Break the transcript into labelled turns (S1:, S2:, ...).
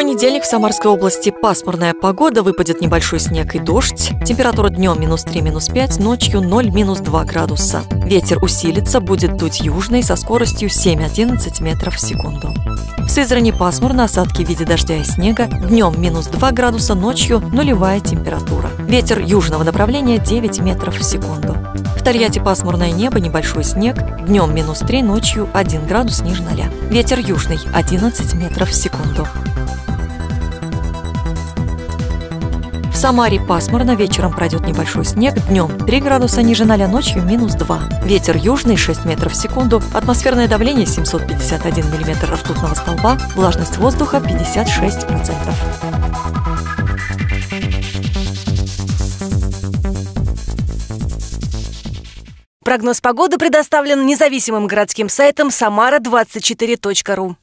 S1: понедельник в Самарской области пасмурная погода, выпадет небольшой снег и дождь. Температура днем минус 3, минус 5, ночью 0, минус 2 градуса. Ветер усилится, будет дуть южный со скоростью 7-11 метров в секунду. В Сызрани пасмурно, осадки в виде дождя и снега. Днем минус 2 градуса, ночью нулевая температура. Ветер южного направления 9 метров в секунду. В Тольятти пасмурное небо, небольшой снег. Днем минус 3, ночью 1 градус ниже 0. Ветер южный 11 метров в секунду. Самаре пасмурно, вечером пройдет небольшой снег, днем 3 градуса ниже 0, ночью минус 2. Ветер южный 6 метров в секунду, атмосферное давление 751 миллиметр ртутного столба, влажность воздуха 56%.
S2: Прогноз погоды предоставлен независимым городским сайтом samara24.ru.